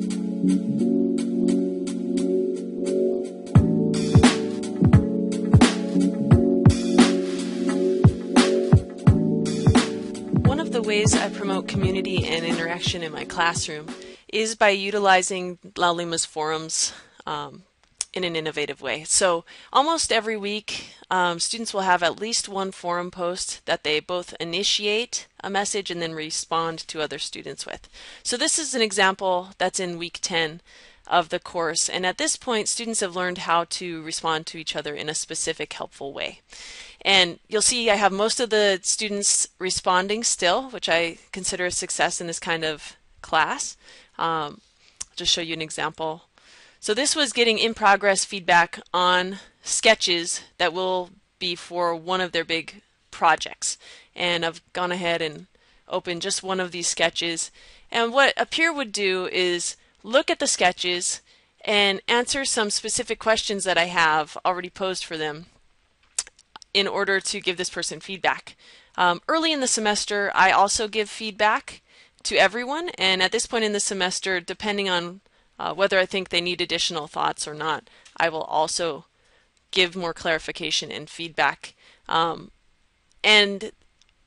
One of the ways I promote community and interaction in my classroom is by utilizing Laulima's forums um, in an innovative way. So almost every week, um, students will have at least one forum post that they both initiate a message and then respond to other students with. So this is an example that's in week 10 of the course. And at this point, students have learned how to respond to each other in a specific, helpful way. And you'll see I have most of the students responding still, which I consider a success in this kind of class. Um, I'll just show you an example. So this was getting in progress feedback on sketches that will be for one of their big projects. And I've gone ahead and opened just one of these sketches. And what Appear would do is look at the sketches and answer some specific questions that I have already posed for them in order to give this person feedback. Um, early in the semester, I also give feedback to everyone, and at this point in the semester, depending on uh, whether I think they need additional thoughts or not, I will also give more clarification and feedback. Um, and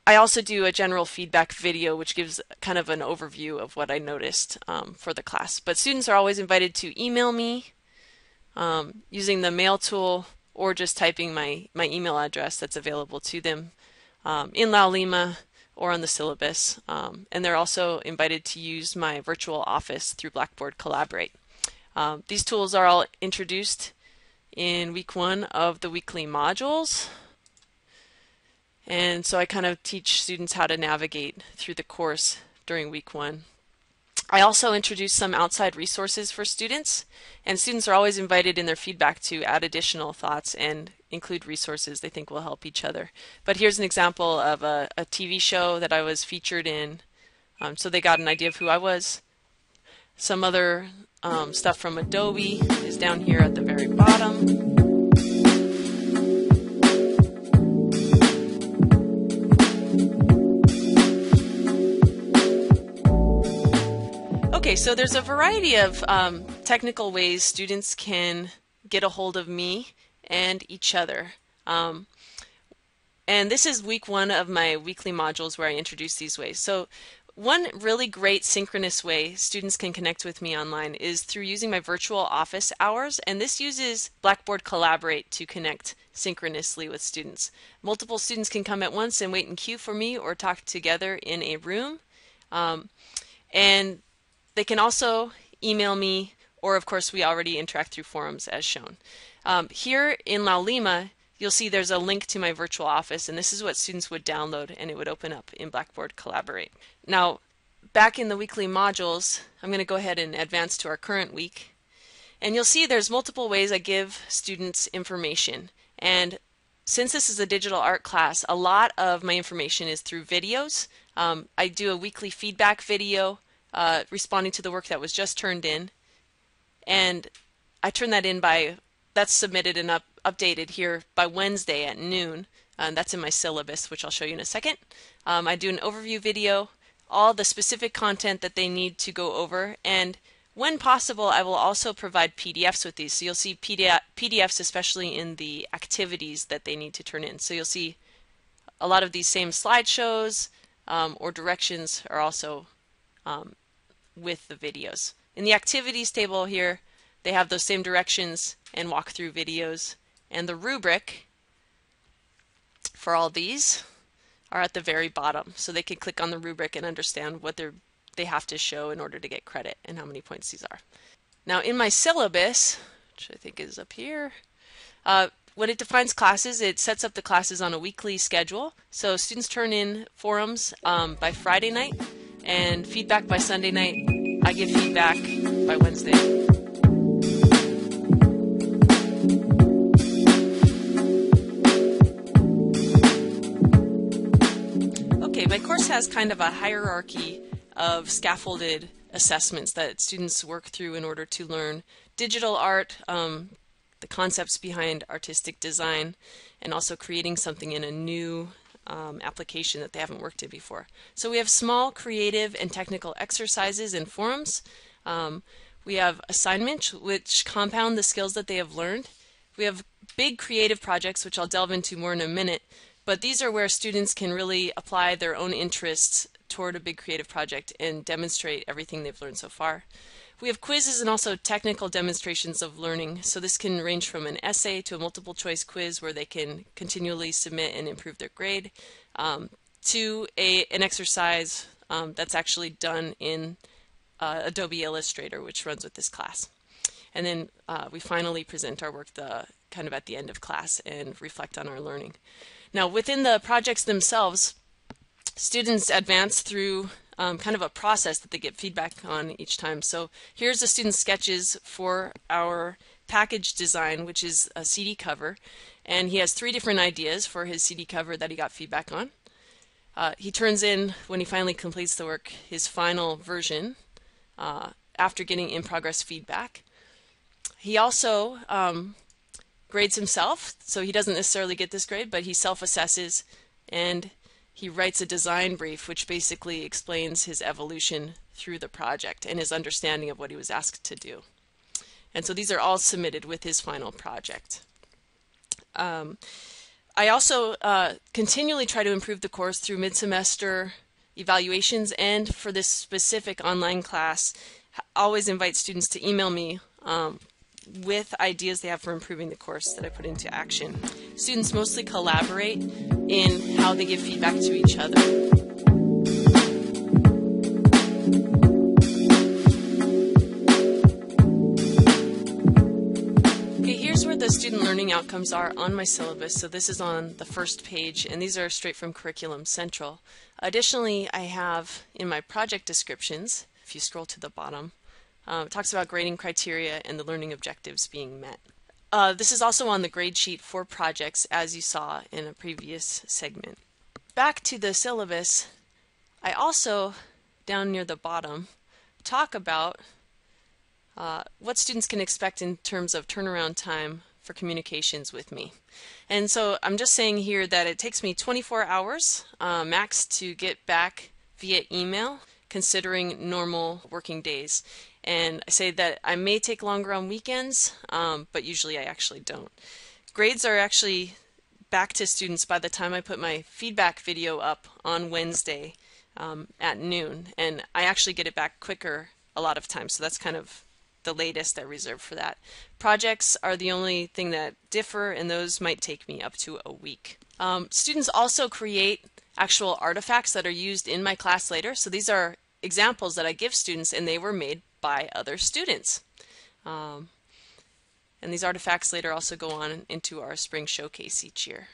I also do a general feedback video, which gives kind of an overview of what I noticed um, for the class. But students are always invited to email me um, using the mail tool or just typing my, my email address that's available to them um, in Laulima or on the syllabus. Um, and they're also invited to use my virtual office through Blackboard Collaborate. Um, these tools are all introduced in week one of the weekly modules. And so I kind of teach students how to navigate through the course during week one. I also introduce some outside resources for students, and students are always invited in their feedback to add additional thoughts and include resources they think will help each other. But here's an example of a, a TV show that I was featured in, um, so they got an idea of who I was. Some other um, stuff from Adobe is down here at the very bottom. Okay, so there's a variety of um, technical ways students can get a hold of me and each other. Um, and this is week one of my weekly modules where I introduce these ways. So one really great synchronous way students can connect with me online is through using my virtual office hours, and this uses Blackboard Collaborate to connect synchronously with students. Multiple students can come at once and wait in queue for me or talk together in a room. Um, and they can also email me, or of course we already interact through forums as shown. Um, here in Laulima, you'll see there's a link to my virtual office, and this is what students would download, and it would open up in Blackboard Collaborate. Now, back in the weekly modules, I'm going to go ahead and advance to our current week. And you'll see there's multiple ways I give students information. And since this is a digital art class, a lot of my information is through videos. Um, I do a weekly feedback video uh, responding to the work that was just turned in. And I turn that in by, that's submitted and up, updated here by Wednesday at noon. And that's in my syllabus, which I'll show you in a second. Um, I do an overview video, all the specific content that they need to go over, and when possible, I will also provide PDFs with these. So you'll see PDF, PDFs, especially in the activities that they need to turn in. So you'll see a lot of these same slideshows um, or directions are also um, with the videos. In the activities table here, they have those same directions and walkthrough videos. And the rubric for all these are at the very bottom. So they can click on the rubric and understand what they're, they have to show in order to get credit and how many points these are. Now in my syllabus, which I think is up here, uh, when it defines classes, it sets up the classes on a weekly schedule. So students turn in forums um, by Friday night and feedback by Sunday night. I give feedback by Wednesday. Okay, my course has kind of a hierarchy of scaffolded assessments that students work through in order to learn digital art, um, the concepts behind artistic design, and also creating something in a new um, application that they haven't worked in before. So we have small creative and technical exercises and forums. Um, we have assignments, which compound the skills that they have learned. We have big creative projects, which I'll delve into more in a minute, but these are where students can really apply their own interests toward a big creative project and demonstrate everything they've learned so far. We have quizzes and also technical demonstrations of learning. So this can range from an essay to a multiple choice quiz where they can continually submit and improve their grade um, to a, an exercise um, that's actually done in uh, Adobe Illustrator, which runs with this class. And then uh, we finally present our work the kind of at the end of class and reflect on our learning. Now, within the projects themselves, students advance through um, kind of a process that they get feedback on each time. So here's the student sketches for our package design, which is a CD cover. And he has three different ideas for his CD cover that he got feedback on. Uh, he turns in, when he finally completes the work, his final version uh, after getting in progress feedback. He also um, grades himself, so he doesn't necessarily get this grade, but he self assesses and he writes a design brief which basically explains his evolution through the project and his understanding of what he was asked to do. And so these are all submitted with his final project. Um, I also uh, continually try to improve the course through mid-semester evaluations and for this specific online class, always invite students to email me um, with ideas they have for improving the course that I put into action. Students mostly collaborate in how they give feedback to each other. Okay, here's where the student learning outcomes are on my syllabus. So this is on the first page, and these are straight from Curriculum Central. Additionally, I have in my project descriptions, if you scroll to the bottom, it talks about grading criteria and the learning objectives being met. Uh, this is also on the grade sheet for projects as you saw in a previous segment. Back to the syllabus, I also, down near the bottom, talk about uh, what students can expect in terms of turnaround time for communications with me. And so I'm just saying here that it takes me 24 hours uh, max to get back via email considering normal working days. And I say that I may take longer on weekends, um, but usually I actually don't. Grades are actually back to students by the time I put my feedback video up on Wednesday um, at noon. And I actually get it back quicker a lot of times. So that's kind of the latest I reserve for that. Projects are the only thing that differ, and those might take me up to a week. Um, students also create actual artifacts that are used in my class later. So these are examples that I give students, and they were made by other students. Um, and these artifacts later also go on into our spring showcase each year.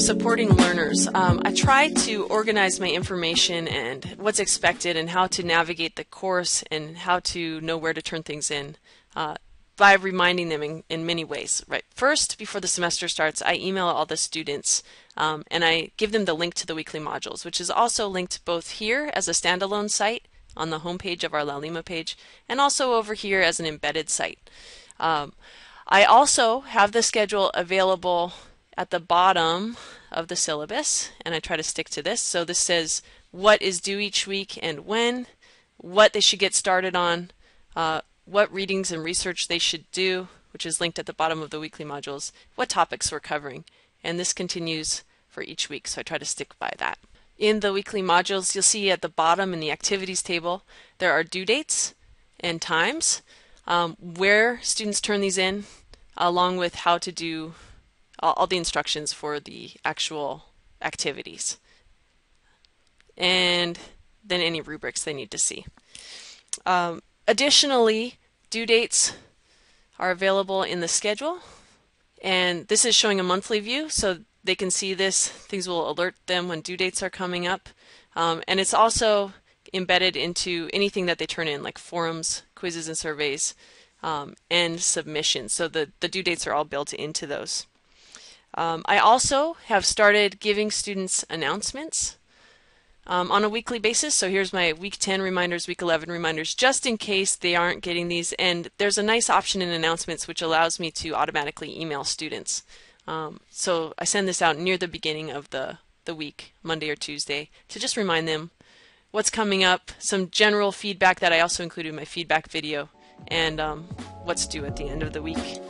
Supporting learners, um, I try to organize my information and what's expected and how to navigate the course and how to know where to turn things in uh, by reminding them in, in, many ways. Right, first, before the semester starts, I email all the students um, and I give them the link to the weekly modules, which is also linked both here as a standalone site on the homepage of our Laulima page and also over here as an embedded site. Um, I also have the schedule available at the bottom of the syllabus, and I try to stick to this. So this says what is due each week and when, what they should get started on, uh, what readings and research they should do, which is linked at the bottom of the weekly modules, what topics we're covering. And this continues for each week, so I try to stick by that. In the weekly modules, you'll see at the bottom in the activities table, there are due dates and times, um, where students turn these in, along with how to do all, all the instructions for the actual activities. And then any rubrics they need to see. Um, additionally, due dates are available in the schedule. And this is showing a monthly view, so they can see this. Things will alert them when due dates are coming up. Um, and it's also embedded into anything that they turn in, like forums, quizzes, and surveys, um, and submissions. So the, the due dates are all built into those. Um, I also have started giving students announcements um, on a weekly basis. So here's my week 10 reminders, week 11 reminders, just in case they aren't getting these. And there's a nice option in announcements which allows me to automatically email students. Um, so I send this out near the beginning of the, the week, Monday or Tuesday, to just remind them what's coming up, some general feedback that I also included in my feedback video, and um, what's due at the end of the week.